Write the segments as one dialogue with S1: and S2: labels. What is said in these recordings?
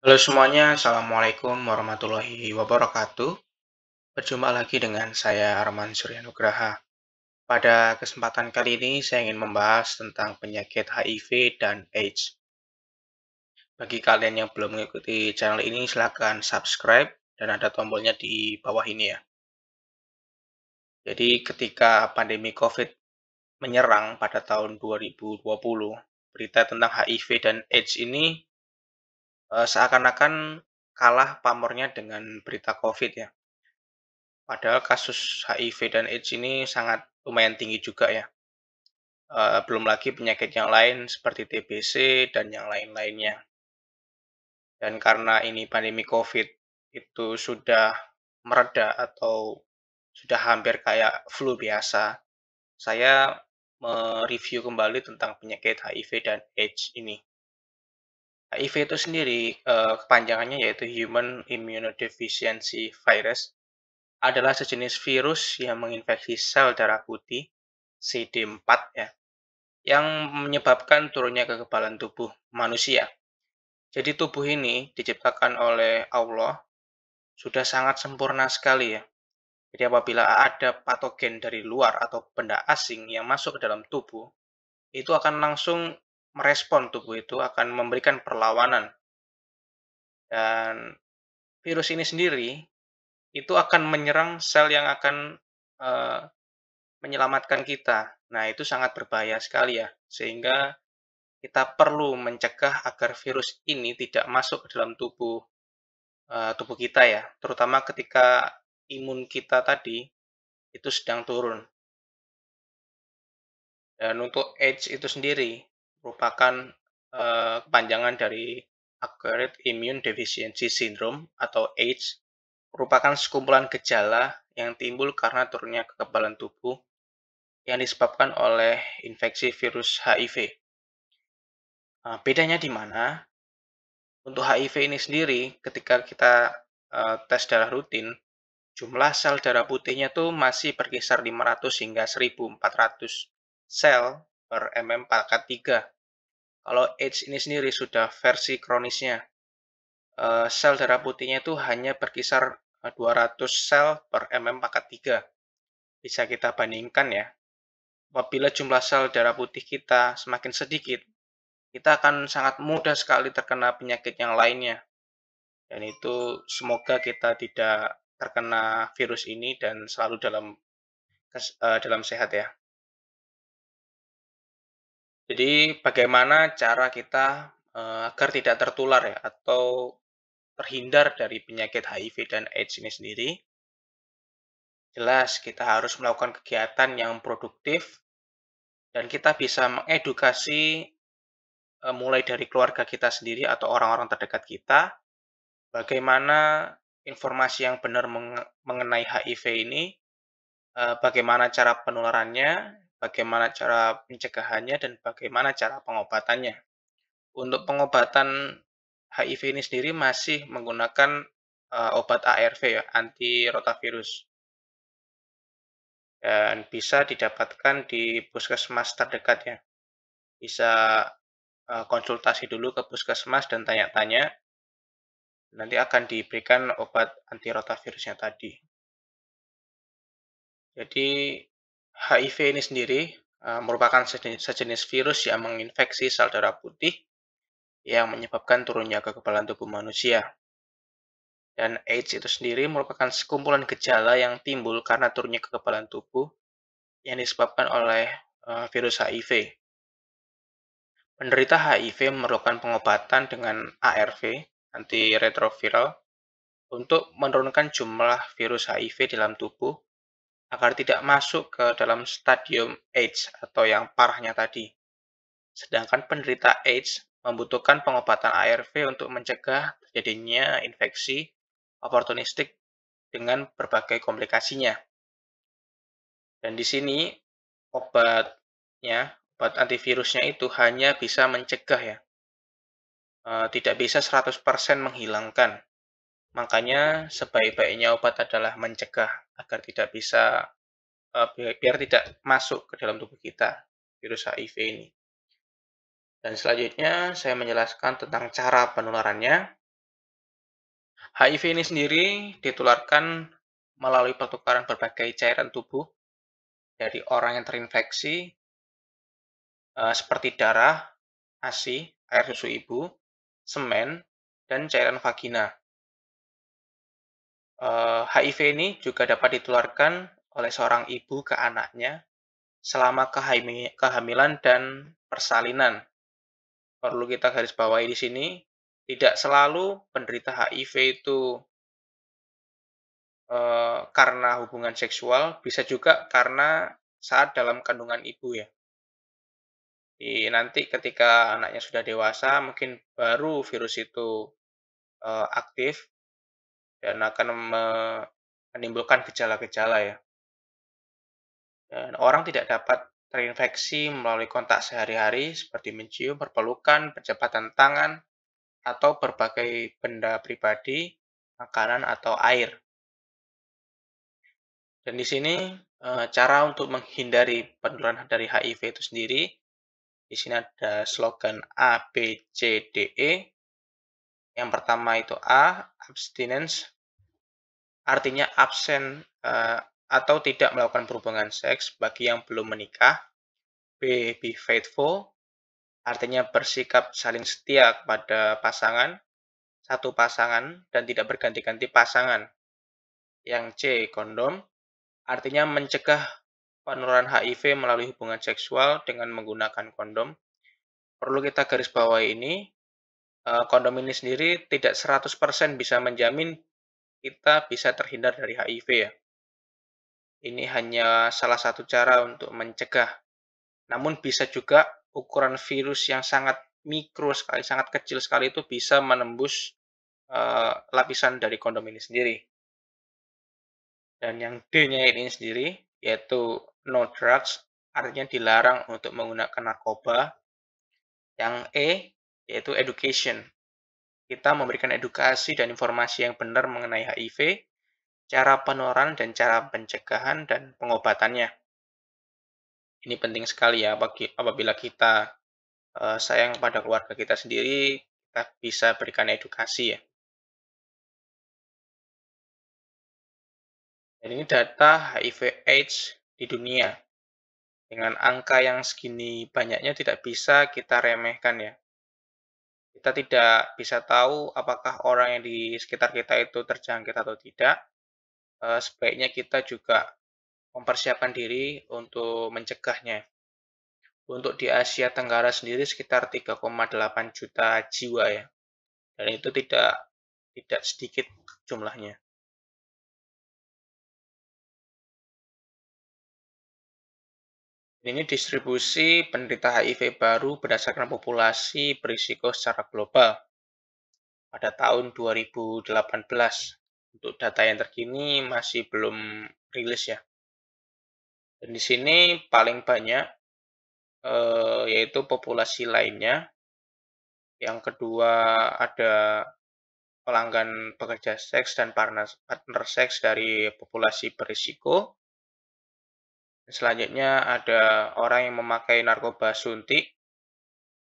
S1: Halo semuanya, Assalamualaikum warahmatullahi wabarakatuh. Berjumpa lagi dengan saya Arman Suryanugraha. Pada kesempatan kali ini saya ingin membahas tentang penyakit HIV dan AIDS. Bagi kalian yang belum mengikuti channel ini, silahkan subscribe dan ada tombolnya di bawah ini ya. Jadi ketika pandemi COVID menyerang pada tahun 2020, berita tentang HIV dan AIDS ini uh, seakan-akan kalah pamornya dengan berita COVID ya. Padahal kasus HIV dan AIDS ini sangat lumayan tinggi juga ya. Uh, belum lagi penyakit yang lain seperti TBC dan yang lain-lainnya. Dan karena ini pandemi COVID itu sudah mereda atau sudah hampir kayak flu biasa, saya mereview kembali tentang penyakit HIV dan AIDS ini. HIV itu sendiri, uh, kepanjangannya yaitu Human Immunodeficiency Virus, adalah sejenis virus yang menginfeksi sel darah putih CD4 ya, yang menyebabkan turunnya kekebalan tubuh manusia. Jadi tubuh ini diciptakan oleh Allah sudah sangat sempurna sekali ya. Jadi apabila ada patogen dari luar atau benda asing yang masuk ke dalam tubuh, itu akan langsung merespon tubuh itu akan memberikan perlawanan. Dan virus ini sendiri itu akan menyerang sel yang akan uh, menyelamatkan kita. Nah, itu sangat berbahaya sekali ya. Sehingga kita perlu mencegah agar virus ini tidak masuk ke dalam tubuh uh, tubuh kita ya, terutama ketika imun kita tadi itu sedang turun. Dan untuk AIDS itu sendiri, merupakan uh, kepanjangan dari Acquired Immune Deficiency Syndrome atau AIDS, merupakan sekumpulan gejala yang timbul karena turunnya kekebalan tubuh yang disebabkan oleh infeksi virus HIV. Nah, bedanya di mana? Untuk HIV ini sendiri, ketika kita uh, tes darah rutin, jumlah sel darah putihnya tuh masih berkisar 500 hingga 1400 sel per mm pangkat 3. Kalau AIDS ini sendiri sudah versi kronisnya. Uh, sel darah putihnya itu hanya berkisar 200 eh, sel per mm pangkat 3. Bisa kita bandingkan ya. Apabila jumlah sel darah putih kita semakin sedikit, kita akan sangat mudah sekali terkena penyakit yang lainnya. Dan itu semoga kita tidak terkena virus ini dan selalu dalam uh, dalam sehat ya. Jadi bagaimana cara kita uh, agar tidak tertular ya atau terhindar dari penyakit HIV dan AIDS ini sendiri? Jelas kita harus melakukan kegiatan yang produktif dan kita bisa mengedukasi uh, mulai dari keluarga kita sendiri atau orang-orang terdekat kita bagaimana informasi yang benar mengenai HIV ini, uh, bagaimana cara penularannya, bagaimana cara pencegahannya dan bagaimana cara pengobatannya. Untuk pengobatan HIV ini sendiri masih menggunakan uh, obat ARV ya, antirotavirus. Dan bisa didapatkan di puskesmas terdekat ya. Bisa uh, konsultasi dulu ke puskesmas dan tanya-tanya. Nanti akan diberikan obat antirotavirusnya tadi. Jadi HIV ini sendiri uh, merupakan sejenis, sejenis virus yang menginfeksi sel darah putih yang menyebabkan turunnya kekebalan tubuh manusia. Dan AIDS itu sendiri merupakan sekumpulan gejala yang timbul karena turunnya kekebalan tubuh yang disebabkan oleh uh, virus HIV. Penderita HIV memerlukan pengobatan dengan ARV, antiretroviral, untuk menurunkan jumlah virus HIV dalam tubuh agar tidak masuk ke dalam stadium AIDS atau yang parahnya tadi. Sedangkan penderita AIDS membutuhkan pengobatan ARV untuk mencegah terjadinya infeksi oportunistik dengan berbagai komplikasinya. Dan di sini obatnya, obat antivirusnya itu hanya bisa mencegah ya. E, tidak bisa 100% menghilangkan. Makanya sebaik-baiknya obat adalah mencegah agar tidak bisa uh, biar, tidak masuk ke dalam tubuh kita virus HIV ini. Dan selanjutnya saya menjelaskan tentang cara penularannya. HIV ini sendiri ditularkan melalui pertukaran berbagai cairan tubuh dari orang yang terinfeksi uh, seperti darah, ASI, air susu ibu, semen, dan cairan vagina. Eh, HIV ini juga dapat ditularkan oleh seorang ibu ke anaknya selama kehamilan dan persalinan. Perlu kita garis bawahi di sini, tidak selalu penderita HIV itu uh, karena hubungan seksual, bisa juga karena saat dalam kandungan ibu ya. Di, nanti ketika anaknya sudah dewasa, mungkin baru virus itu uh, aktif dan akan menimbulkan gejala-gejala ya. Dan orang tidak dapat terinfeksi melalui kontak sehari-hari seperti mencium, berpelukan, percepatan tangan, atau berbagai benda pribadi, makanan, atau air. Dan di sini eh, cara untuk menghindari penularan dari HIV itu sendiri, di sini ada slogan A, B, C, D, E. Yang pertama itu A, abstinence, artinya absen uh, atau tidak melakukan perhubungan seks bagi yang belum menikah. B, be faithful, artinya bersikap saling setia kepada pasangan, satu pasangan, dan tidak berganti-ganti pasangan. Yang C, kondom, artinya mencegah penularan HIV melalui hubungan seksual dengan menggunakan kondom. Perlu kita garis bawahi ini, kondom ini sendiri tidak 100% bisa menjamin kita bisa terhindar dari HIV ya. Ini hanya salah satu cara untuk mencegah. Namun bisa juga ukuran virus yang sangat mikro sekali, sangat kecil sekali itu bisa menembus uh, lapisan dari kondom ini sendiri. Dan yang D-nya ini sendiri, yaitu no drugs, artinya dilarang untuk menggunakan narkoba. Yang E, yaitu education. Kita memberikan edukasi dan informasi yang benar mengenai HIV, cara penularan dan cara pencegahan dan pengobatannya. Ini penting sekali ya bagi apabila kita uh, sayang pada keluarga kita sendiri, kita bisa berikan edukasi ya. Dan ini data HIV AIDS di dunia. Dengan angka yang segini banyaknya tidak bisa kita remehkan ya kita tidak bisa tahu apakah orang yang di sekitar kita itu terjangkit atau tidak. Eh, sebaiknya kita juga mempersiapkan diri untuk mencegahnya. Untuk di Asia Tenggara sendiri sekitar 3,8 juta jiwa ya. Dan itu tidak tidak sedikit jumlahnya. Ini distribusi penderita HIV baru berdasarkan populasi berisiko secara global pada tahun 2018. Untuk data yang terkini masih belum rilis ya. Dan di sini paling banyak eh, yaitu populasi lainnya. Yang kedua ada pelanggan pekerja seks dan partner, partner seks dari populasi berisiko. Selanjutnya ada orang yang memakai narkoba suntik,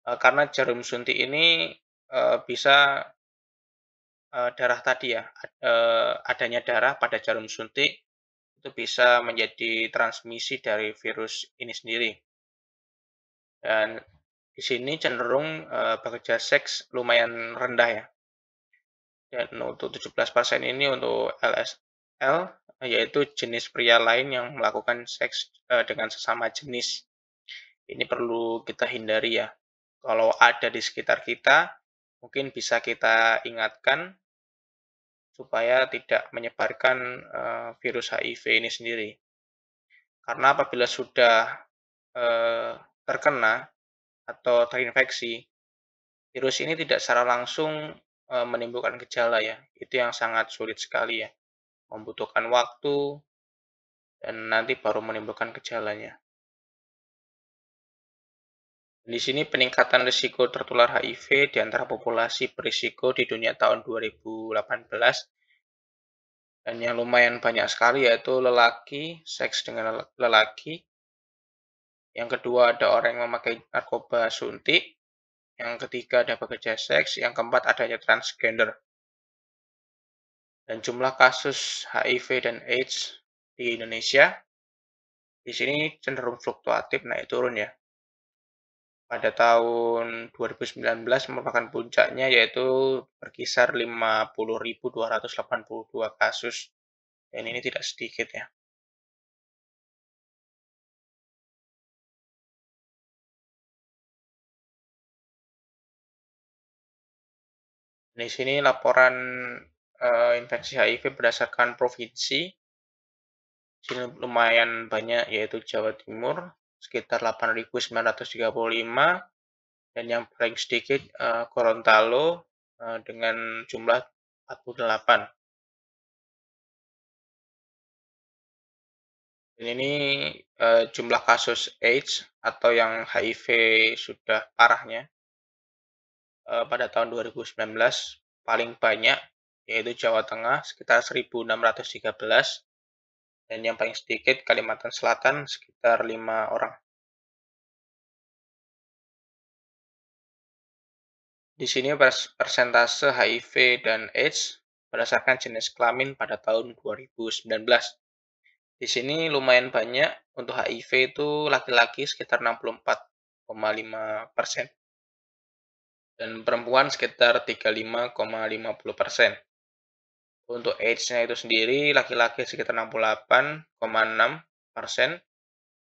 S1: uh, karena jarum suntik ini, uh, bisa uh, darah tadi ya, adanya darah pada jarum suntik itu bisa menjadi transmisi dari virus ini sendiri. Dan di sini cenderung, bekerja seks lumayan rendah ya. Dan untuk 17% ini untuk LSL yaitu jenis pria lain yang melakukan seks uh, dengan sesama jenis. Ini perlu kita hindari ya. Kalau ada di sekitar kita, mungkin bisa kita ingatkan supaya tidak menyebarkan uh, virus HIV ini sendiri. Karena apabila sudah uh, terkena atau terinfeksi, virus ini tidak secara langsung menimbulkan gejala ya. Itu yang sangat sulit sekali ya membutuhkan waktu, dan nanti baru menimbulkan gejalanya. Di sini peningkatan risiko tertular HIV di antara populasi berisiko di dunia tahun 2018 dan yang lumayan banyak sekali yaitu lelaki, seks dengan lelaki. Yang kedua ada orang yang memakai narkoba suntik. Yang ketiga ada pekerja seks. Yang keempat adanya transgender. Dan jumlah kasus HIV dan AIDS di Indonesia di sini cenderung fluktuatif naik turun ya. Pada tahun 2019 merupakan puncaknya yaitu berkisar 50.282 kasus. Dan ini tidak sedikit ya. Di sini laporan uh, infeksi HIV berdasarkan provinsi. Sini lumayan banyak yaitu Jawa Timur sekitar 8.935 dan yang paling sedikit uh, Gorontalo uh, dengan jumlah 48. Dan ini uh, jumlah kasus AIDS atau yang HIV sudah parahnya pada tahun 2019 paling banyak yaitu Jawa Tengah sekitar 1613 dan yang paling sedikit Kalimantan Selatan sekitar 5 orang. Di sini persentase HIV dan AIDS berdasarkan jenis kelamin pada tahun 2019. Di sini lumayan banyak untuk HIV itu laki-laki sekitar 64,5 persen dan perempuan sekitar 35,50%. Untuk age-nya itu sendiri, laki-laki sekitar 68,6%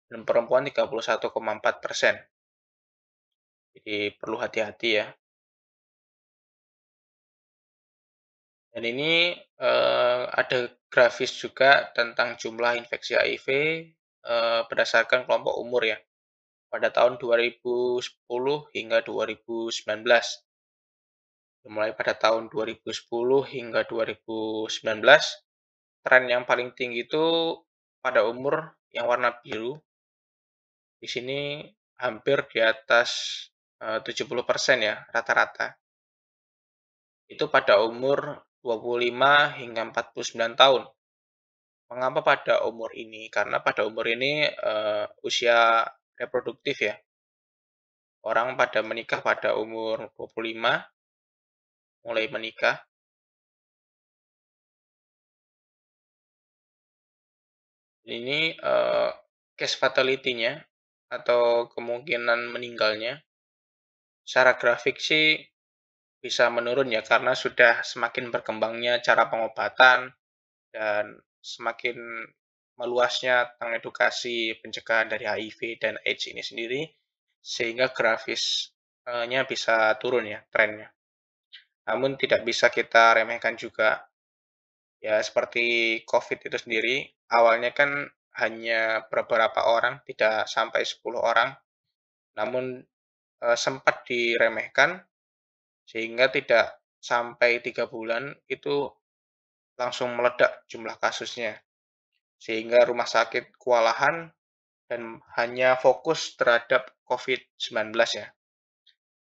S1: dan perempuan 31,4%. Jadi perlu hati-hati ya. Dan ini eh, ada grafis juga tentang jumlah infeksi HIV eh, berdasarkan kelompok umur ya pada tahun 2010 hingga 2019. Mulai pada tahun 2010 hingga 2019, tren yang paling tinggi itu pada umur yang warna biru. Di sini hampir di atas 70% eh, ya rata-rata. Itu pada umur 25 hingga 49 tahun. Mengapa pada umur ini? Karena pada umur ini uh, usia reproduktif ya. Orang pada menikah pada umur 25, mulai menikah. Ini uh, case fatality-nya atau kemungkinan meninggalnya secara grafik sih bisa menurun ya karena sudah semakin berkembangnya cara pengobatan dan semakin meluasnya tentang edukasi pencegahan dari HIV dan AIDS ini sendiri, sehingga grafisnya bisa turun ya trennya. Namun tidak bisa kita remehkan juga. Ya seperti COVID itu sendiri, awalnya kan hanya beberapa orang, tidak sampai 10 orang. Namun e, sempat diremehkan sehingga tidak sampai tiga bulan itu langsung meledak jumlah kasusnya sehingga rumah sakit kewalahan dan hanya fokus terhadap COVID-19 ya.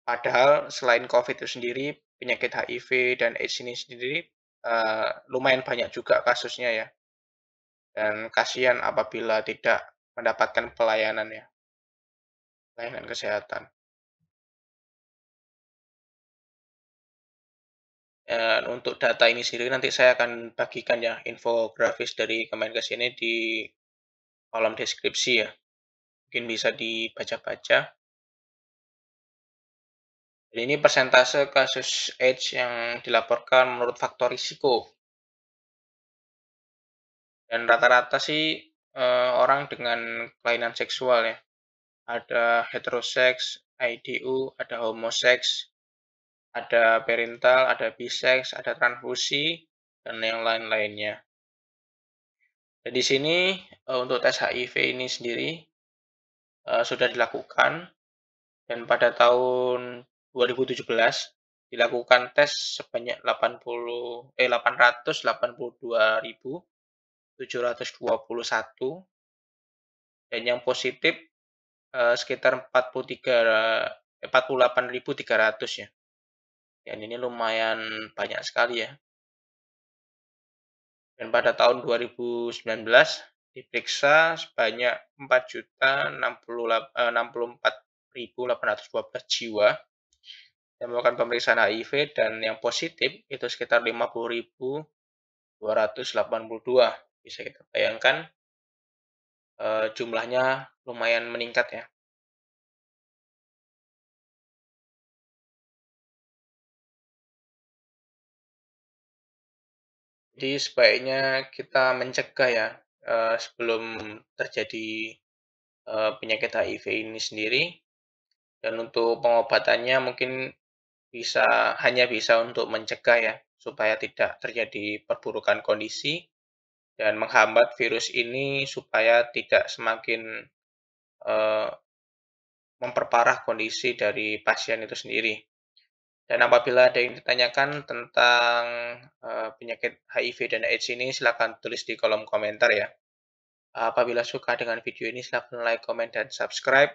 S1: Padahal selain COVID itu sendiri, penyakit HIV dan AIDS ini sendiri uh, lumayan banyak juga kasusnya ya. Dan kasihan apabila tidak mendapatkan pelayanan ya, pelayanan kesehatan. Dan untuk data ini sendiri nanti saya akan bagikan ya infografis dari Kemenkes ini di kolom deskripsi ya. Mungkin bisa dibaca-baca. Ini persentase kasus AIDS yang dilaporkan menurut faktor risiko. Dan rata-rata sih eh, orang dengan kelainan seksual ya. Ada heteroseks, IDU, ada homoseks, ada parental, ada bisex, ada transfusi, dan yang lain-lainnya. Dan di sini uh, untuk tes HIV ini sendiri uh, sudah dilakukan dan pada tahun 2017 dilakukan tes sebanyak 80 eh 882.721 dan yang positif uh, sekitar 43 48.300 ya. Dan ini lumayan banyak sekali ya. Dan pada tahun 2019 diperiksa sebanyak 4.064.812 eh, jiwa yang melakukan pemeriksaan HIV dan yang positif itu sekitar 50.000 282. Bisa kita bayangkan uh, jumlahnya lumayan meningkat ya. Jadi sebaiknya kita mencegah ya uh, sebelum terjadi uh, penyakit HIV ini sendiri. Dan untuk pengobatannya mungkin bisa hanya bisa untuk mencegah ya supaya tidak terjadi perburukan kondisi dan menghambat virus ini supaya tidak semakin uh, memperparah kondisi dari pasien itu sendiri. Dan apabila ada yang ditanyakan tentang uh, penyakit HIV dan AIDS ini, silakan tulis di kolom komentar ya. Apabila suka dengan video ini, silakan like, comment, dan subscribe.